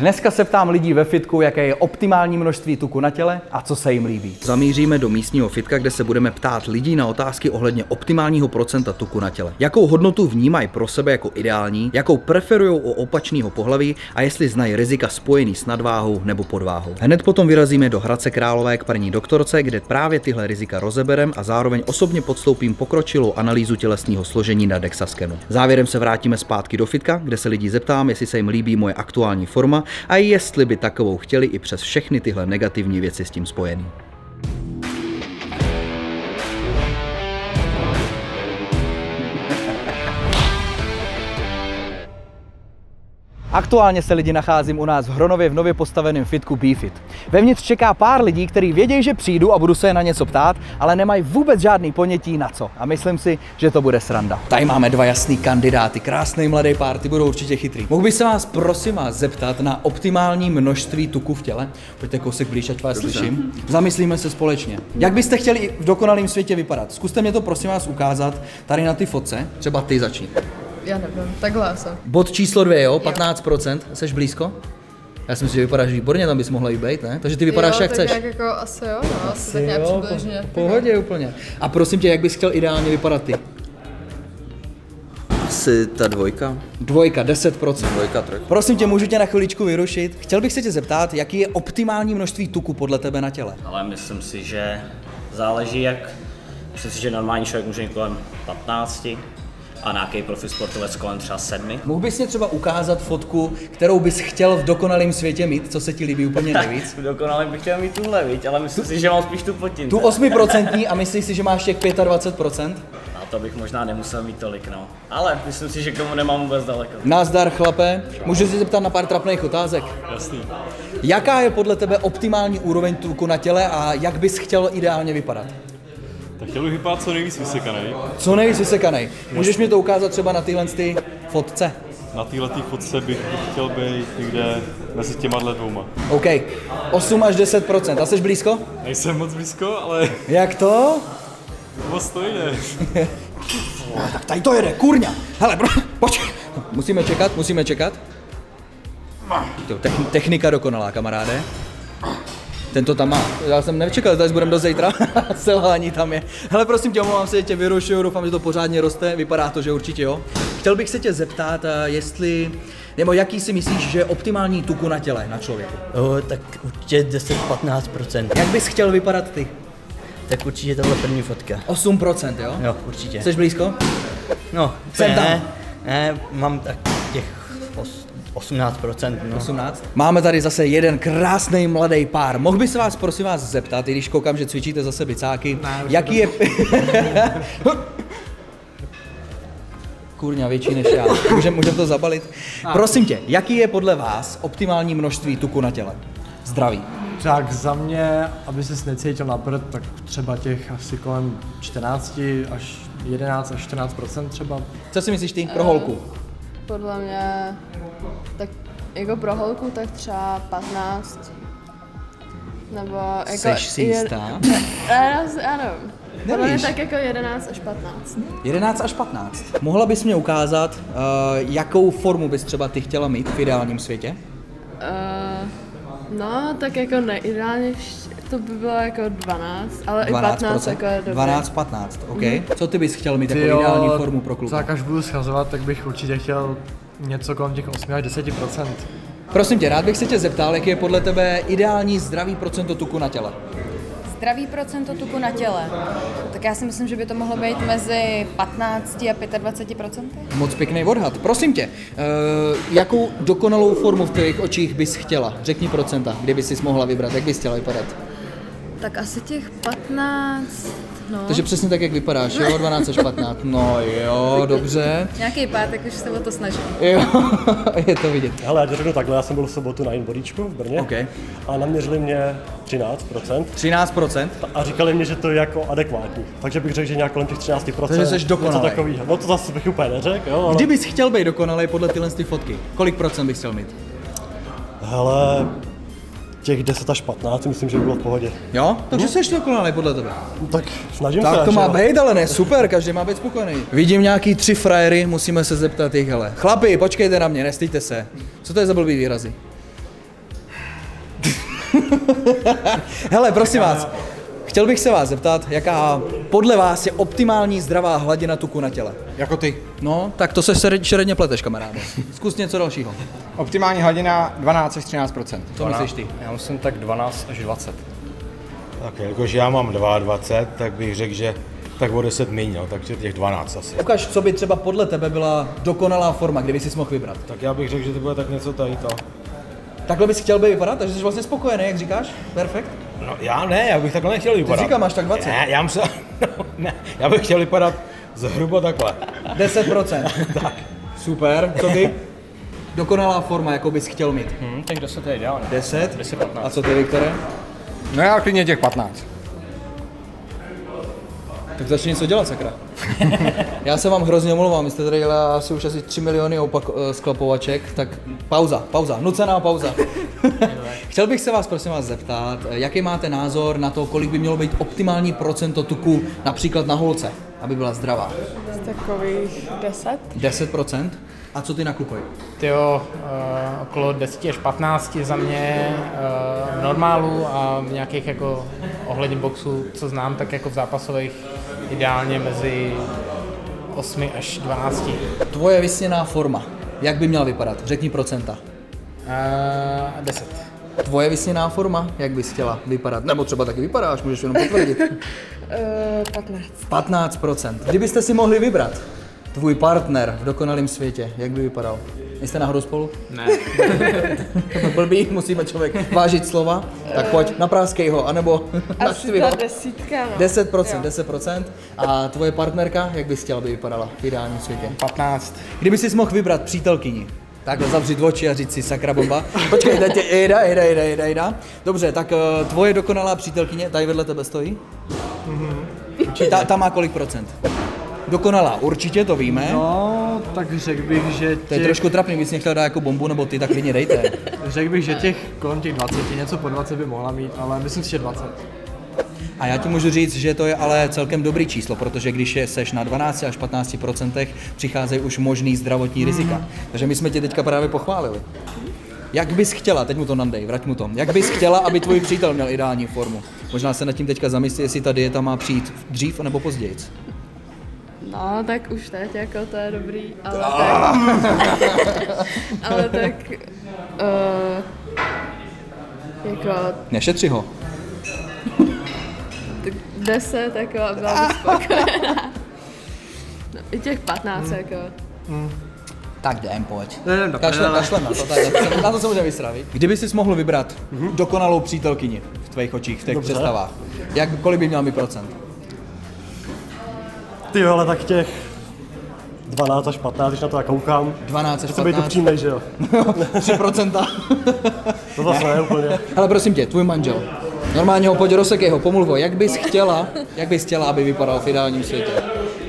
Dneska se ptám lidí ve fitku, jaké je optimální množství tuku na těle a co se jim líbí. Zamíříme do místního fitka, kde se budeme ptát lidí na otázky ohledně optimálního procenta tuku na těle. Jakou hodnotu vnímají pro sebe jako ideální, jakou preferují u opačného pohlaví a jestli znají rizika spojený s nadváhou nebo podváhou. Hned potom vyrazíme do Hradce Králové k paní doktorce, kde právě tyhle rizika rozeberem a zároveň osobně podstoupím pokročilou analýzu tělesného složení na Dexaskenu. Závěrem se vrátíme zpátky do fitka, kde se lidí zeptám, jestli se jim líbí moje aktuální forma a jestli by takovou chtěli i přes všechny tyhle negativní věci s tím spojený. Aktuálně se lidi nacházím u nás v Hronově v nově postaveném fitku BeFit. Vevnitř čeká pár lidí, kteří vědějí, že přijdu a budu se je na něco ptát, ale nemají vůbec žádný ponětí na co. A myslím si, že to bude sranda. Tady máme dva jasný kandidáty, krásný mladý pár, ty budou určitě chytrý. Mohl bych se vás prosím vás zeptat na optimální množství tuku v těle? Pojďte kousek blíž, ať vás slyším. Zamyslíme se společně. Jak byste chtěli v dokonalém světě vypadat? Zkuste mě to prosím vás ukázat tady na ty fotce. Třeba ty začni. Já nevím, takhle asi. Bod číslo dvě, jo, 15%, jsi blízko? Já si myslím, že vypadáš výborně, tam bys mohla i být, ne? Takže ty vypadáš jo, jak tak chceš. nějak jako asi jo, no, asi, tak nějak Jo, přibližně. po- pohodě úplně. A prosím tě, jak bys chtěl ideálně vypadat ty? Asi ta dvojka. Dvojka, 10%. Dvojka, trojka. Prosím tě, můžu tě na chviličku vyrušit? Chtěl bych se tě zeptat, jaký je optimální množství tuku podle tebe na těle? Ale myslím si, že záleží jak, myslím si, že normální člověk může kolem 15 a nějaký profi sportovec kolem třeba 7. Mohl bys mě třeba ukázat fotku, kterou bys chtěl v dokonalém světě mít, co se ti líbí úplně nejvíc? Dokonale bych chtěl mít tuhle, viď? ale myslím si, že mám spíš tu potince. Tu 8% a myslíš si, že máš těch 25%? A to bych možná nemusel mít tolik, no. Ale myslím si, že k tomu nemám vůbec daleko. Nazdar, chlape. Můžu se zeptat na pár trapných otázek? Jasný. Jaká je podle tebe optimální úroveň tuku na těle a jak bys chtěl ideálně vypadat? Chtěl bych vypadat co nejvíc vysekaný. Co nejvíc vysekanej. Můžeš mi to ukázat třeba na tyhle ty fotce? Na této fotce bych chtěl být někde mezi těma dvouma. OK. 8 až 10 A jsi blízko? Nejsem moc blízko, ale Jak to? moc to jde. No, tak tady to jede, kurňa. Hele, bro, pojď. Musíme čekat, musíme čekat. Technika dokonalá, kamaráde. Tento tam má. Já jsem nečekal, že budeme do zítra. Selhání tam je. Hele, prosím tě, omlouvám se, že tě vyrušuju, doufám, že to pořádně roste. Vypadá to, že určitě jo. Chtěl bych se tě zeptat, eh, jestli, nebo jaký si myslíš, že je optimální tuku na těle, na člověku? O, tak určitě 10-15%. Jak bys chtěl vypadat ty? Tak určitě tohle první fotka. 8%, jo? Jo, určitě. Jsi blízko? No, Jsem tam. ne, ne, mám tak 18%. No. 18. Máme tady zase jeden krásný mladý pár. Mohl by se vás prosím vás zeptat, i když koukám, že cvičíte zase bicáky, jaký je... Kurňa, větší než já. Můžeme můžem to zabalit? Prosím tě, jaký je podle vás optimální množství tuku na těle? Zdraví. Tak za mě, aby ses necítil na prd, tak třeba těch asi kolem 14 až 11 až 14% třeba. Co si myslíš ty pro holku? Podle mě, tak jako pro holku, tak třeba 15. Nebo jako... Seš si jistá? Já nevím. Podle mě tak jako 11 až 15. 11 až 15. Mohla bys mě ukázat, uh, jakou formu bys třeba ty chtěla mít v ideálním světě? Uh, no, tak jako neideálně to by bylo jako 12, ale i 15 jako je dobré. 12, 15, OK. Co ty bys chtěl mít jako jo, ideální formu pro kluka? Tak až budu schazovat, tak bych určitě chtěl něco kolem těch 8 až 10% Prosím tě, rád bych se tě zeptal, jaký je podle tebe ideální zdravý procento tuku na těle. Zdravý procento tuku na těle. Tak já si myslím, že by to mohlo být mezi 15 a 25 procenty. Moc pěkný odhad. Prosím tě, uh, jakou dokonalou formu v tvých očích bys chtěla? Řekni procenta, kdyby jsi mohla vybrat, jak bys chtěla vypadat. Tak asi těch 15, no. Takže přesně tak, jak vypadáš, jo? 12 až 15. No jo, dobře. Nějaký pátek, už se o to snažím. Jo, je to vidět. Hele, já to řeknu takhle, já jsem byl v sobotu na Inbodyčku v Brně OK. a naměřili mě 13% 13%. a říkali mi, že to je jako adekvátní. Takže bych řekl, že nějak kolem těch 13%. Takže jsi dokonalej. Něco takového. No to zase bych úplně neřekl, jo, ale... Kdybys chtěl být dokonalý podle tyhle ty fotky, kolik procent bys chtěl mít? Hele, těch 10 až 15 myslím, že by bylo v pohodě. Jo? Takže jsi dokonalý podle tebe. No, tak snažím se. Tak to má jo. být, ale ne, super, každý má být spokojený. Vidím nějaký tři frajery, musíme se zeptat jich, hele. Chlapi, počkejte na mě, nestýďte se. Co to je za blbý výrazy? Hele, prosím vás, chtěl bych se vás zeptat, jaká podle vás je optimální zdravá hladina tuku na těle? Jako ty. No, tak to se šered- šeredně pleteš, kamaráde. Zkus něco dalšího. Optimální hladina 12 až 13% Co myslíš ty? Já myslím tak 12 až 20. Tak jakože já mám 22, tak bych řekl, že tak o 10 méně, no, takže těch 12 asi. Ukaž, co by třeba podle tebe byla dokonalá forma, kdyby si mohl vybrat. Tak já bych řekl, že to bude tak něco tady to. Takhle bys chtěl by vypadat, takže jsi vlastně spokojený, jak říkáš? Perfekt. No já ne, já bych takhle nechtěl vypadat. říkám, máš tak 20. Ne, já, musel, no, ne, já bych chtěl vypadat zhruba takhle. 10%. tak. Super, co ty? Dokonalá forma, jakou bys chtěl mít. Hm, tak 10 je ideálně. 10? 10, 15. A co ty, Viktore? No já klidně těch 15. Tak začni něco dělat, sakra. Já se vám hrozně omlouvám, vy jste tady dělali asi už asi 3 miliony opak, eh, sklapovaček, tak pauza, pauza, nucená pauza. Chtěl bych se vás prosím vás zeptat, eh, jaký máte názor na to, kolik by mělo být optimální procento tuku například na holce, aby byla zdravá? Takových 10. 10%? A co ty na klukovi? Tyjo, uh, okolo 10 až 15 za mě uh, v normálu a v nějakých jako ohledně boxu, co znám, tak jako v zápasových ideálně mezi 8 až 12. Uh, Tvoje vysněná forma, jak by měla vypadat? Řekni procenta. 10. Tvoje vysněná forma, jak bys chtěla vypadat? Nebo třeba taky vypadáš, můžeš jenom potvrdit. Uh, 15. 15%. Kdybyste si mohli vybrat tvůj partner v dokonalém světě, jak by vypadal? Jste náhodou spolu? Ne. Blbý, musíme člověk vážit slova. Tak pojď, napráskej ho, anebo Asi naštvi ho. ta desítka, no. 10%, Jo. 10%. A tvoje partnerka, jak bys chtěla, aby vypadala v ideálním světě? 15. Kdyby si mohl vybrat přítelkyni, takhle zavřít oči a říct si sakra bomba. Počkej, jde tě, jejda, jejda, jejda, jejda, jejda. Dobře, tak uh, tvoje dokonalá přítelkyně, tady vedle tebe stojí? Mm-hmm. Ta, ta má kolik procent? Dokonalá, určitě to víme. No, tak řekl bych, že To je těch, trošku trapný, bys mě chtěl dát jako bombu, nebo ty, tak klidně dejte. řekl bych, že těch kolem těch 20, něco po 20 by mohla mít, ale myslím si, že 20. A já ti můžu říct, že to je ale celkem dobrý číslo, protože když je seš na 12 až 15% přicházejí už možný zdravotní rizika. Takže my jsme tě teďka právě pochválili. Jak bys chtěla, teď mu to nandej, vrať mu to, jak bys chtěla, aby tvůj přítel měl ideální formu? Možná se nad tím teďka zamyslí, jestli ta dieta má přijít dřív nebo později. No, tak už teď jako to je dobrý, ale tak... ale tak... Uh, jako Nešetři ho. tak 10, jako a byla bych spokojená. No, i těch 15, jako. Tak jdem, pojď. Jdem do Kašle, prdele. kašlem na to, tak, na to se můžeme vysravit. Kdyby jsi mohl vybrat dokonalou přítelkyni v tvých očích, v těch Dobře. představách, jak, kolik by měla mít procent? Ty jo, ale tak těch 12 až 15, když na to tak koukám. 12 až Chci být 15? upřímnej, že jo? 3%. To zase ne úplně. Ale prosím tě, tvůj manžel. Normálně ho pojď rozsekej ho, pomluv ho. Jak bys chtěla, jak bys chtěla, aby vypadal v ideálním světě?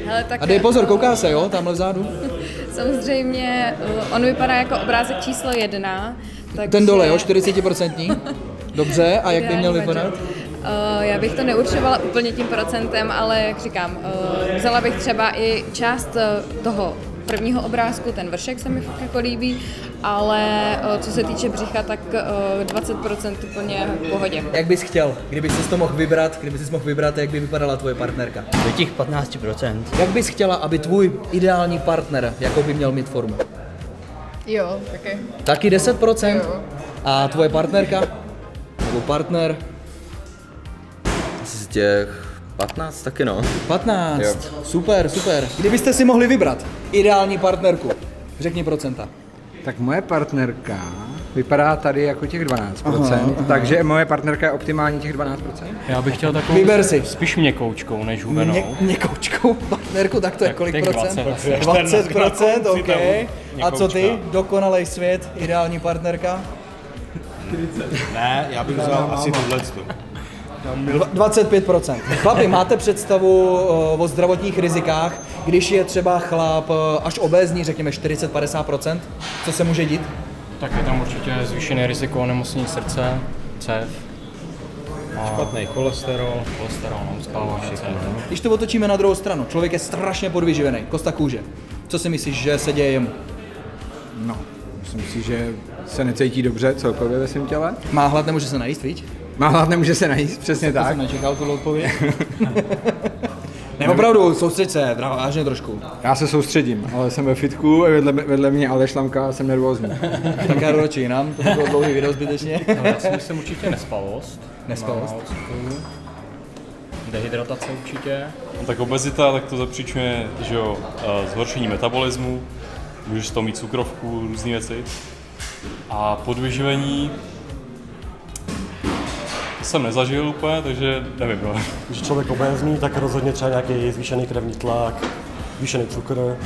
Hele, tak A dej pozor, kouká se, jo, tamhle vzadu. samozřejmě uh, on vypadá jako obrázek číslo jedna. Takže... Ten dole, jo, 40%. Dobře, a jak by měl vypadat? Uh, já bych to neurčovala úplně tím procentem, ale jak říkám, uh, vzala bych třeba i část uh, toho prvního obrázku, ten vršek se mi fakt jako líbí, ale co se týče břicha, tak uh, 20% úplně v pohodě. Jak bys chtěl, kdyby jsi to mohl vybrat, kdyby jsi mohl vybrat, jak by vypadala tvoje partnerka? Do těch 15%. Jak bys chtěla, aby tvůj ideální partner, jakou by měl mít formu? Jo, taky. Taky 10%? Jo. A tvoje partnerka? Nebo partner? Těch 15 taky no. 15. Jo. Super, super. Kdybyste si mohli vybrat ideální partnerku, řekni procenta. Tak moje partnerka vypadá tady jako těch 12%, Aha, aha. takže moje partnerka je optimální těch 12%. Já bych chtěl takovou Vyber si. spíš měkoučkou než hubenou. Mě, měkoučkou partnerku, tak to je Tak kolik procent? 20. 20 procent, OK. Měkoučka. A co ty? Dokonalej svět, ideální partnerka? Ne, já bych vzal asi tuhle. Dva- 25%. Chlapi, máte představu uh, o zdravotních rizikách, když je třeba chlap uh, až obézní, řekněme 40-50%? Co se může dít? Tak je tam určitě zvýšené riziko onemocnění srdce, cév. A Špatný cholesterol. cholesterol, no, spalování cév. Když to otočíme na druhou stranu, člověk je strašně podvyživený, kosta kůže. Co si myslíš, že se děje jemu? No, myslím si, že se necítí dobře celkově ve svém těle. Má hlad, nemůže se najíst, víš? Má hlad, nemůže se najíst, přesně To tak. jsem nečekal tu odpověď. ne, opravdu, soustřeď se, bravo, vážně trošku. Já se soustředím, ale jsem ve fitku, a vedle, vedle mě Aleš Lamka a jsem nervózní. Tak já radši jinam, to bylo dlouhý video zbytečně. No, já si myslím určitě nespavost. Nespavost. Dehydratace určitě. No, tak obezita, tak to zapříčuje, že jo, eh, zhoršení metabolismu, můžeš z toho mít cukrovku, různé věci. A podvyživení, to jsem nezažil úplně, takže nevím, no. Když člověk obézní, tak rozhodně třeba nějaký zvýšený krevní tlak, zvýšený cukr.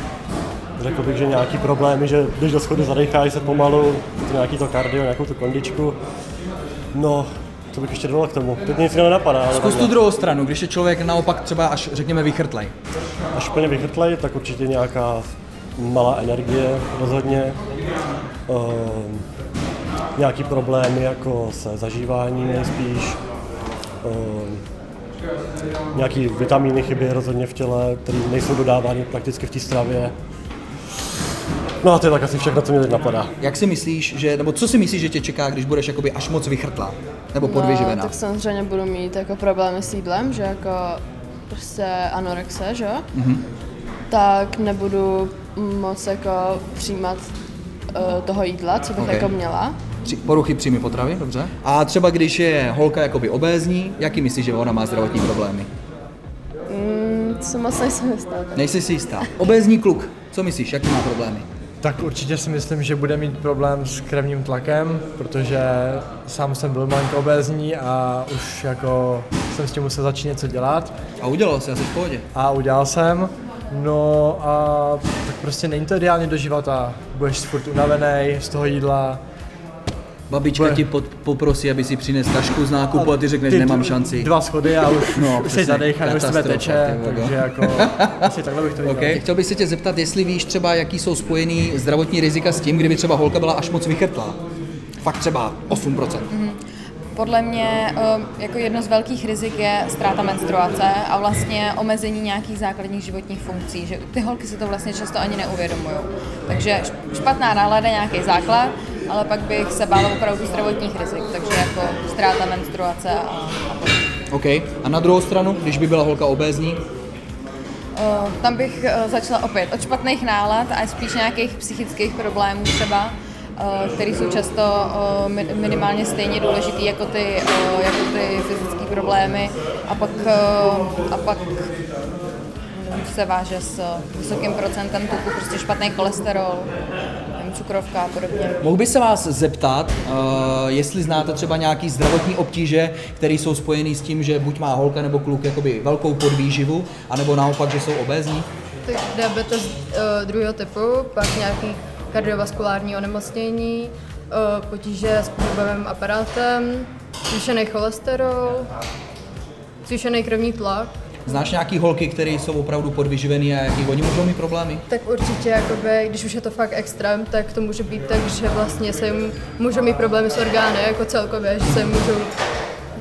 Řekl bych, že nějaký problémy, že když do schody zadecháš se pomalu, to nějaký to kardio, nějakou tu kondičku. No, to bych ještě dodal k tomu. Teď nic jiného nenapadá. ale Zkus tu druhou stranu, když je člověk naopak třeba až řekněme vychrtlej. Až plně vychrtlej, tak určitě nějaká malá energie rozhodně. Ehm, nějaký problémy jako se zažíváním nejspíš. Ehm, nějaký vitamíny chybí rozhodně v těle, které nejsou dodávány prakticky v té stravě. No a to je tak asi všechno, co mě teď napadá. Jak si myslíš, že, nebo co si myslíš, že tě čeká, když budeš jakoby až moc vychrtlá? Nebo podvyživená? No, tak samozřejmě budu mít jako problémy s jídlem, že jako prostě anorexe, že jo? Mhm. Tak nebudu moc jako přijímat toho jídla, co bych Ok. jako měla. Při, poruchy příjmy potravy, dobře. A třeba když je holka jakoby obézní, jaký myslíš, že ona má zdravotní problémy? Mm, co moc nejsem jistá. Nejsi si jistá. Obézní kluk, co myslíš, jaký má problémy? Tak určitě si myslím, že bude mít problém s krevním tlakem, protože sám jsem byl malinko obézní a už jako jsem s tím musel začít něco dělat. A udělal jsi, asi v pohodě. A udělal jsem. No a tak prostě není to ideální do života. Budeš furt unavený z toho jídla. Babička Bude- ti pod, poprosí, aby si přines tašku z nákupu a ty řekneš, Ty nemám šanci. Dva schody a už, No, no, přesně, zadechaný, už katastrofa, teče, takže jako asi takhle bych to viděl. Okay. Chtěl bych se tě zeptat, jestli víš třeba, jaký jsou spojený zdravotní rizika s tím, kdyby třeba holka byla až moc vychrtlá. Fakt třeba 8%. Podle mě um, jako jedno z velkých rizik je ztráta menstruace a vlastně omezení nějakých základních životních funkcí, že ty holky si to vlastně často ani neuvědomují. Takže špatná nálada nějaký základ, ale pak bych se bála opravdu zdravotních rizik, takže jako ztráta menstruace a, a podobně. OK. A na druhou stranu, když by byla holka obézní, Uh, tam bych uh, začala opět od špatných nálad a spíš nějakých psychických problémů třeba, které jsou často mi- minimálně stejně důležitý jako ty, uh, jako ty fyzické problémy a pak, a pak se váže s vysokým procentem tuku, prostě špatný cholesterol, cukrovka a podobně. mohl by se vás zeptat, uh, jestli znáte třeba nějaký zdravotní obtíže, které jsou spojené s tím, že buď má holka nebo kluk jakoby velkou podvýživu, anebo naopak, že jsou obézní? Tak diabetes uh, druhého typu, pak nějaký kardiovaskulární onemocnění, uh, potíže s pohybovým aparátem, zvýšený cholesterol, zvýšený krevní tlak. Znáš nějaký holky, které jsou opravdu podvyživený a jaký oni můžou mít problémy? Tak určitě, jakoby, když už je to fakt extrém, tak to může být tak, že vlastně se jim můžou mít problémy s orgány jako celkově, že se jim můžou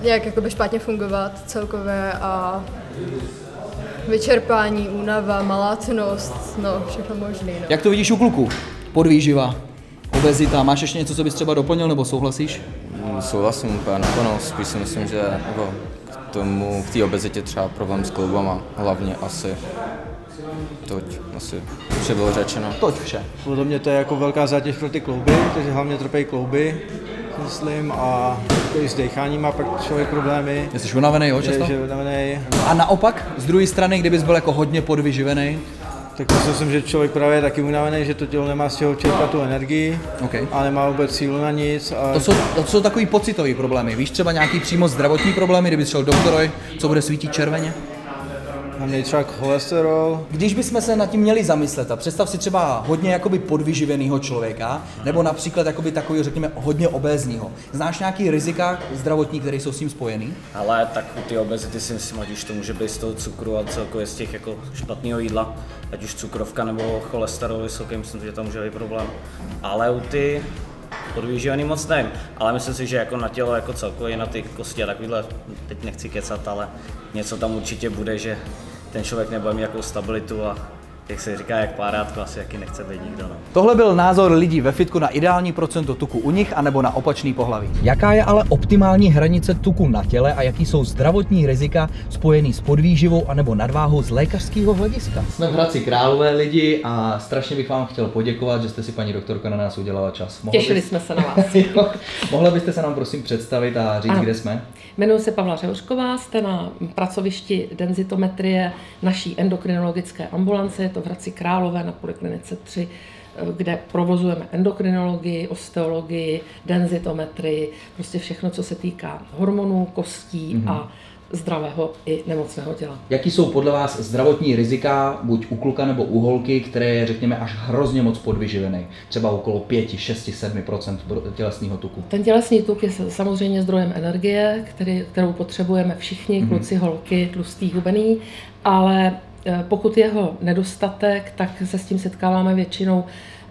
nějak jakoby špatně fungovat celkově a vyčerpání, únava, malátnost, no všechno možný. No. Jak to vidíš u kluků? Podvýživa, obezita, máš ještě něco, co bys třeba doplnil nebo souhlasíš? Mm, Souhlasím úplně naplno, spíš si myslím, že jako k tomu, k té obezitě třeba problém s kloubama, hlavně asi. Toť, asi vše bylo řečeno. Toť vše. Podle mě to je jako velká zátěž pro ty klouby, takže hlavně trpějí klouby, myslím, a i s decháním má pak člověk problémy. Jsi unavený, jo, Je, často? že je unavený. A naopak, z druhé strany, kdybys byl jako hodně podvyživený, Tak myslel jsem, že člověk právě je taky unavený, že to tělo nemá z čeho čerpat tu energii okay. a nemá vůbec sílu na nic. A to jsou, to jsou takový pocitové problémy. Víš třeba nějaký přímo zdravotní problémy, kdybys šel doktorovi, co bude svítit červeně? Mě třeba cholesterol. Když bychom se nad tím měli zamyslet a představ si třeba hodně jakoby podvyživeného člověka, nebo například jakoby takový, řekněme, hodně obézního. Znáš nějaký rizika zdravotní, které jsou s tím spojený? Ale tak u ty obezity si myslím, ať už to může být z toho cukru a celkově z těch jako špatného jídla, ať už cukrovka nebo cholesterol vysoký, myslím, že tam může být problém. Ale u ty podvýživený moc nevím, ale myslím si, že jako na tělo jako celkově, na ty kosti a takovýhle, teď nechci kecat, ale něco tam určitě bude, že ten člověk nebude mít jakou stabilitu a jak se říká, jak párátko, asi jaký nechce být nikdo. No. Tohle byl názor lidí ve fitku na ideální procento tuku u nich anebo na opačný pohlaví. Jaká je ale optimální hranice tuku na těle a jaký jsou zdravotní rizika spojený s podvýživou anebo nadváhou z lékařského hlediska? Jsme v Hradci Králové lidi a strašně bych vám chtěl poděkovat, že jste si paní doktorka na nás udělala čas. Mohla Těšili bys... jsme se na vás. Mohla byste se nám prosím představit a říct, ano. kde jsme? Jmenuji se Pavla Řehošková, jste na pracovišti denzitometrie naší endokrinologické ambulance, to v Hradci Králové na Poliklinice 3, kde provozujeme endokrinologii, osteologii, denzitometrii, prostě všechno, co se týká hormonů, kostí mm-hmm. a zdravého i nemocného těla. Jaký jsou podle vás zdravotní rizika, buď u kluka nebo u holky, které je, řekněme, až hrozně moc podvyživený? Třeba okolo 5, 6, 7% tělesného tuku. Ten tělesný tuk je samozřejmě zdrojem energie, který, kterou potřebujeme všichni, mm-hmm. kluci, holky, tlustý, hubený, ale eh, pokud jeho nedostatek, tak se s tím setkáváme většinou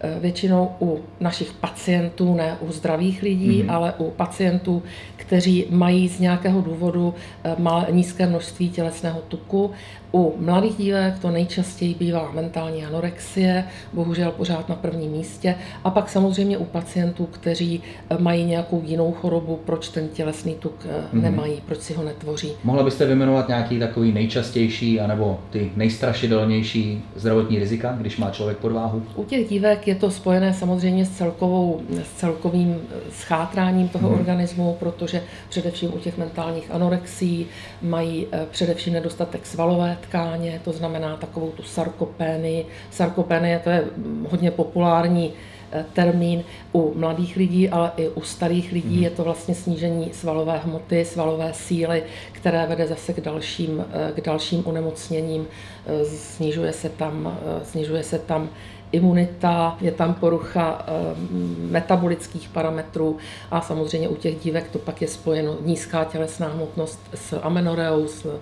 Eh, většinou u našich pacientů, ne u zdravých lidí, mm-hmm. ale u pacientů, kteří mají z nějakého důvodu eh, malé, nízké množství tělesného tuku u mladých dívek to nejčastěji bývá mentální anorexie, bohužel pořád na prvním místě. A pak samozřejmě u pacientů, kteří eh, mají nějakou jinou chorobu, proč ten tělesný tuk mm-hmm. nemají, proč si ho netvoří. Mohla byste vyjmenovat nějaký takový nejčastější anebo ty nejstrašidelnější zdravotní rizika, když má člověk podváhu? U těch dívek je to spojené samozřejmě s, celkovou, s celkovým eh, schátráním toho mm-hmm. organismu, protože především u těch mentálních anorexí mají především nedostatek svalové tkáně, to znamená takovou tu sarkopénii. Sarkopénie to je hodně populární eh, termín u mladých lidí, ale i u starých lidí. Mhm. Je to vlastně snížení svalové hmoty, svalové síly, které vede zase k dalším, eh, k dalším onemocněním. Eh, snižuje se tam, snižuje se tam imunita, je tam porucha metabolických parametrů a samozřejmě u těch dívek to pak je spojeno nízká tělesná hmotnost s amenoreou, s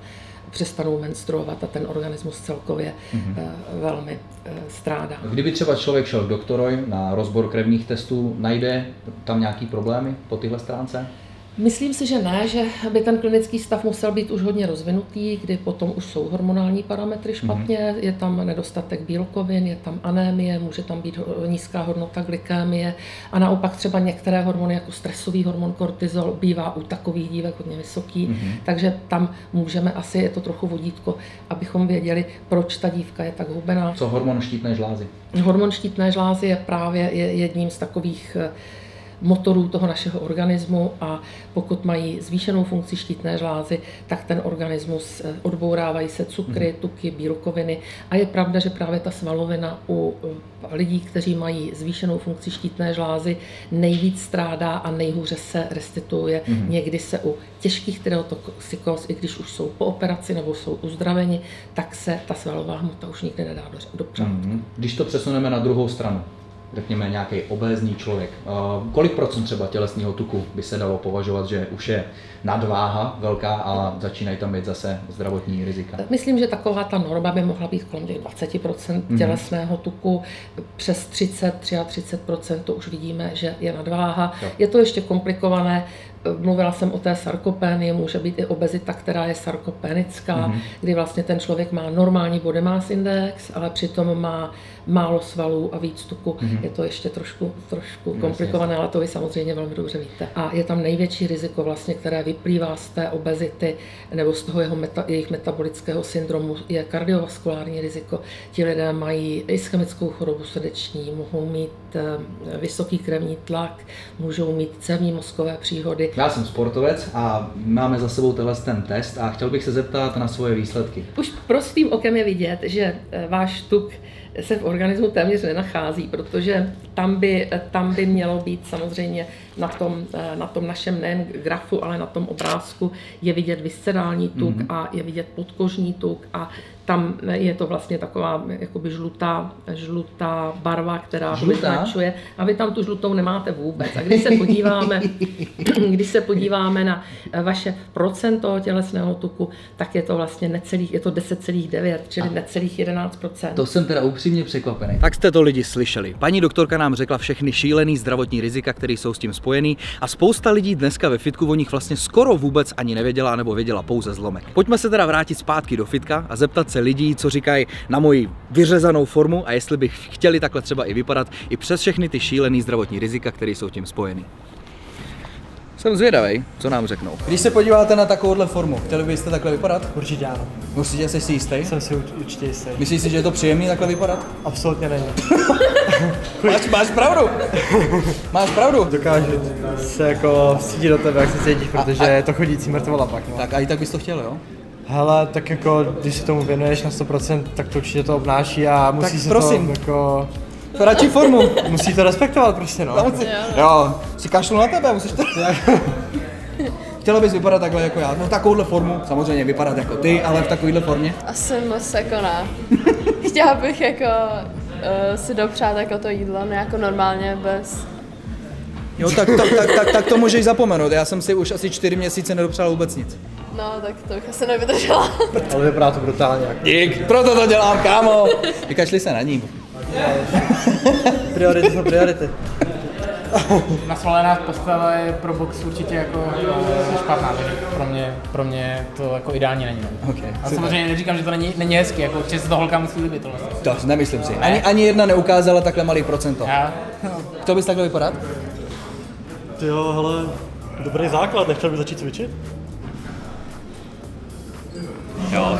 přestanou menstruovat a ten organismus celkově mm-hmm. velmi eh, strádá. Kdyby třeba člověk šel k doktorovi na rozbor krevních testů, najde tam nějaký problémy po tyhle stránce? Myslím si, že ne, že by ten klinický stav musel být už hodně rozvinutý, kdy potom už jsou hormonální parametry špatně, mm-hmm. je tam nedostatek bílkovin, je tam anémie, může tam být nízká hodnota glykémie a naopak třeba některé hormony, jako stresový hormon kortizol, bývá u takových dívek hodně vysoký, mm-hmm. takže tam můžeme asi, je to trochu vodítko, abychom věděli, proč ta dívka je tak hubená. Co hormon štítné žlázy? Hormon štítné žlázy je právě jedním z takových motorů toho našeho organismu a pokud mají zvýšenou funkci štítné žlázy, tak ten organismus eh, odbourávají se cukry, mhm. tuky, bílkoviny a je pravda, že právě ta svalovina u eh, lidí, kteří mají zvýšenou funkci štítné žlázy, nejvíc strádá a nejhůře se restituuje. Mm-hmm. Někdy se u těžkých tyreotoxikóz, i když už jsou po operaci nebo jsou uzdraveni, tak se ta svalová hmota už nikdy nedá do, do Mm-hmm. Když to přesuneme na druhou stranu, řekněme, nějaký obézní člověk. Kolik procent třeba tělesného tuku by se dalo považovat, že už je nadváha velká a začínají tam být zase zdravotní rizika? Myslím, že taková ta norma by mohla být kolem těch 20% mhm. tělesného tuku. Přes 30, 33% to už vidíme, že je nadváha. Jo. Je to ještě komplikované, Mluvila jsem o té sarkopénii, může být i obezita, která je sarkopénická, mm-hmm. kdy vlastně ten člověk má normální body mass index, ale přitom má málo svalů a víc tuku. Mm-hmm. Je to ještě trošku, trošku komplikované, ale to vy samozřejmě velmi dobře víte. A je tam největší riziko, vlastně, které vyplývá z té obezity nebo z toho jeho meta, jejich metabolického syndromu, je kardiovaskulární riziko. Ti lidé mají ischemickou chorobu srdeční, mohou mít eh, vysoký krevní tlak, můžou mít cévní mozkové příhody, já jsem sportovec a máme za sebou tenhle ten test a chtěl bych se zeptat na svoje výsledky. Už prostým okem je vidět, že eh, váš tuk se v organismu téměř nenachází, protože tam by, eh, tam by mělo být samozřejmě na tom, eh, na tom našem nejen grafu, ale na tom obrázku je vidět viscerální tuk mm-hmm. a je vidět podkožní tuk a tam je to vlastně taková jakoby žlutá, žlutá barva, která žlutá? vyznačuje a vy tam tu žlutou nemáte vůbec. A když se podíváme, když se podíváme na vaše procento tělesného tuku, tak je to vlastně necelých, je to 10,9, čili a necelých 11%. To jsem teda upřímně překvapený. Tak jste to lidi slyšeli. Paní doktorka nám řekla všechny šílený zdravotní rizika, které jsou s tím spojený a spousta lidí dneska ve fitku o nich vlastně skoro vůbec ani nevěděla nebo věděla pouze zlomek. Pojďme se teda vrátit zpátky do fitka a zeptat se lidí, co říkají na moji vyřezanou formu a jestli bych chtěli takhle třeba i vypadat i přes všechny ty šílený zdravotní rizika, které jsou tím spojeny. Jsem zvědavý, co nám řeknou. Když se podíváte na takovouhle formu, chtěli byste takhle vypadat? Určitě ano. Určitě jsi si jistý? Jsem si určitě jistý. Myslíš si, že je to příjemný takhle vypadat? Absolutně není. máš, máš pravdu. máš pravdu. Dokážu se jako cítit do tebe, jak se cítíš, protože a- je to chodící mrtvola pak. No. Tak a i tak bys to chtěl, jo? Hele, tak jako, když se tomu věnuješ na 100%, tak to určitě to obnáší a musí Tak se prosím. to jako... Radši formu. Musí to respektovat prostě, no. Si, jo, si kašlu na tebe, musíš to... Chtěla bys vypadat takhle jako já? No takovouhle formu, samozřejmě vypadat jako ty, ale v takovéhle formě. Asi moc jako ne. Chtěla bych jako uh, si dopřát jako to jídlo, ne jako normálně bez... Jo, tak, tak, tak, tak, tak to můžeš zapomenout, já jsem si už asi čtyři měsíce nedopřál vůbec nic. No, tak to bych asi nevydržela. Ale vypadá to brutálně. Jako. Dík, proto to dělám, kámo. Vykašli se na ní. Priority jsou priority. Nasvalená postava je pro box určitě jako eh, špatná, takže pro mě, pro mě to jako ideální není. No. Okay, A super. samozřejmě neříkám, že to není, není hezky, jako určitě se to holka musí líbit tohle. To nemyslím si. Ani, ani jedna neukázala takhle malý procento. Já? Chtěl bys takhle vypadat? Ty jo, hele, dobrý základ, nechtěl bych začít cvičit?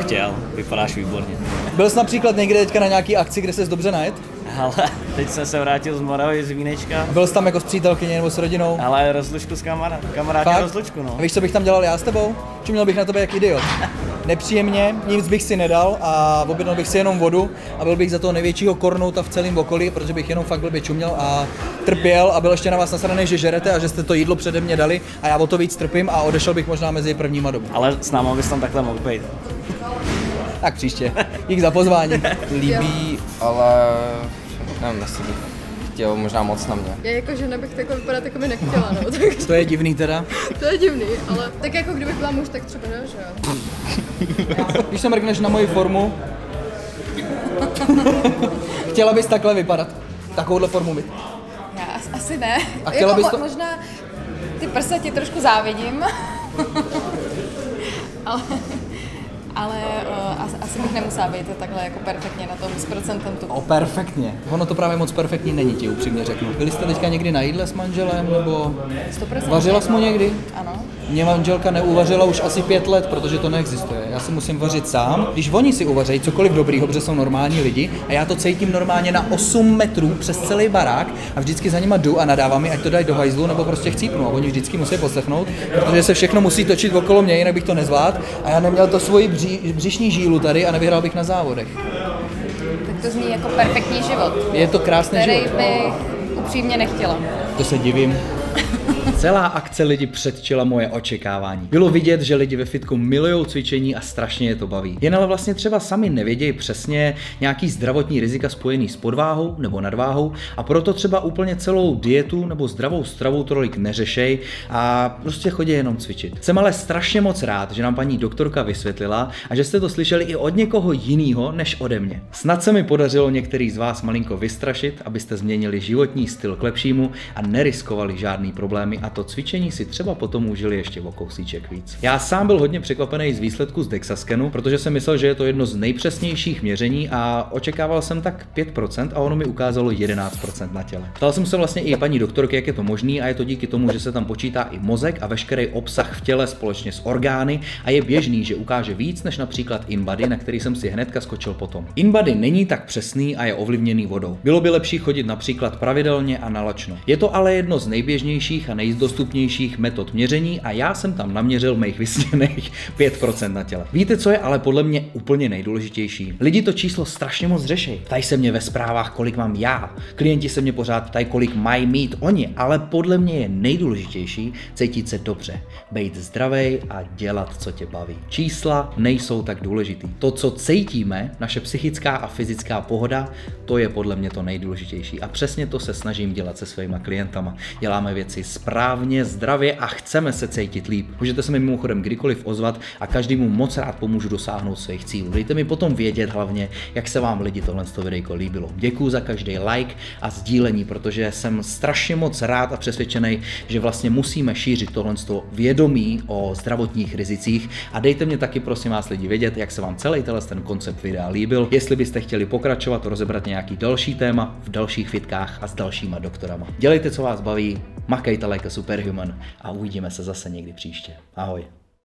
Chtěl, vypadáš výborně. Byl jsi například někde teďka na nějaký akci, kde jsi dobře najet? Ale teď jsem se vrátil z Moravy, z Vínečka. Byl jsi tam jako s přítelkyní nebo s rodinou? Ale rozlučku s kamará, kamarádi Fakt? rozlučku, no. A víš, co bych tam dělal já s tebou? Čuměl bych na tebe jak idiot. Nepříjemně, nic bych si nedal a objednal bych si jenom vodu a byl bych za toho největšího kornouta v celém okolí, protože bych jenom fakt blbě čuměl a trpěl a byl ještě na vás nasraný, že žerete a že jste to jídlo přede mě dali a já o to víc trpím a odešel bych možná mezi prvníma domů. Ale s náma bys tam takhle mohl být. Tak příště. Dík za pozvání. Líbí, ale nevím, jestli bych chtěl možná moc na mě. Já jako žena bych takhle vypadat jako by nechtěla, no. Tak To je divný teda. to je divný, ale tak jako kdybych byla muž, tak třeba ne, že jo. Když se mrkneš na moji formu, chtěla bys takhle vypadat. Takovouhle formu mít. Já as- asi ne. A chtěla bys mo- to- Možná ty prsa ti trošku závidím. ale ale uh, asi, asi bych nemusela být takhle jako perfektně na tom s procentem tuku. O, perfektně. Ono to právě moc perfektní není, ti upřímně řeknu. Byli jste teďka někdy na jídle s manželem, nebo 100%. vařila jsi mu někdy? Ano. Mě manželka neuvařila už asi pět let, protože to neexistuje. Já si musím vařit sám. Když oni si uvařejí cokoliv dobrýho, protože jsou normální lidi, a já to cítím normálně na 8 metrů přes celý barák a vždycky za nima jdu a nadávám mi, ať to dají do hajzlu nebo prostě chcípnu. A oni vždycky musí poslechnout, protože se všechno musí točit okolo mě, jinak bych to nezvládl. A já neměl to svoji bří, břišní žílu tady a nevyhrál bych na závodech. Tak to zní jako perfektní život. Je to krásný který život. bych upřímně nechtěla. To se divím. Celá akce lidi předčila moje očekávání. Bylo vidět, že lidi ve fitku milují cvičení a strašně je to baví. Jen ale vlastně třeba sami nevědějí přesně nějaký zdravotní rizika spojený s podváhou nebo nadváhou a proto třeba úplně celou dietu nebo zdravou stravu tolik neřešej a prostě chodí jenom cvičit. Jsem ale strašně moc rád, že nám paní doktorka vysvětlila a že jste to slyšeli i od někoho jiného než ode mě. Snad se mi podařilo některý z vás malinko vystrašit, abyste změnili životní styl k lepšímu a neriskovali žádný problémy a to cvičení si třeba potom užili ještě o kousíček víc. Já sám byl hodně překvapený z výsledku z Dexaskenu, protože jsem myslel, že je to jedno z nejpřesnějších měření a očekával jsem tak 5% a ono mi ukázalo 11% na těle. Ptal jsem se vlastně i paní doktorky, jak je to možný a je to díky tomu, že se tam počítá i mozek a veškerý obsah v těle společně s orgány a je běžný, že ukáže víc než například InBody, na který jsem si hnedka skočil potom. InBody není tak přesný a je ovlivněný vodou. Bylo by lepší chodit například pravidelně a nalačno. Je to ale jedno z nejběžnějších a nejdostupnějších metod měření a já jsem tam naměřil mých vysněných 5% na těle. Víte, co je ale podle mě úplně nejdůležitější? Lidi to číslo strašně moc řeší. Ptají se mě ve zprávách, kolik mám já. Klienti se mě pořád ptají, kolik mají mít oni, ale podle mě je nejdůležitější cítit se dobře, být zdravý a dělat, co tě baví. Čísla nejsou tak důležitý. To, co cítíme, naše psychická a fyzická pohoda, to je podle mě to nejdůležitější. A přesně to se snažím dělat se svýma klientama. Děláme věci správně správně, zdravě a chceme se cítit líp. Můžete se mi mimochodem kdykoliv ozvat a každému moc rád pomůžu dosáhnout svých cílů. Dejte mi potom vědět hlavně, jak se vám lidi tohle videjko líbilo. Děkuji za každý like a sdílení, protože jsem strašně moc rád a přesvědčený, že vlastně musíme šířit tohle vědomí o zdravotních rizicích a dejte mě taky prosím vás lidi vědět, jak se vám celý ten koncept videa líbil, jestli byste chtěli pokračovat, rozebrat nějaký další téma v dalších fitkách a s dalšíma doktorama. Dělejte, co vás baví, makejte like a superhuman a uvidíme se zase někdy příště. Ahoj.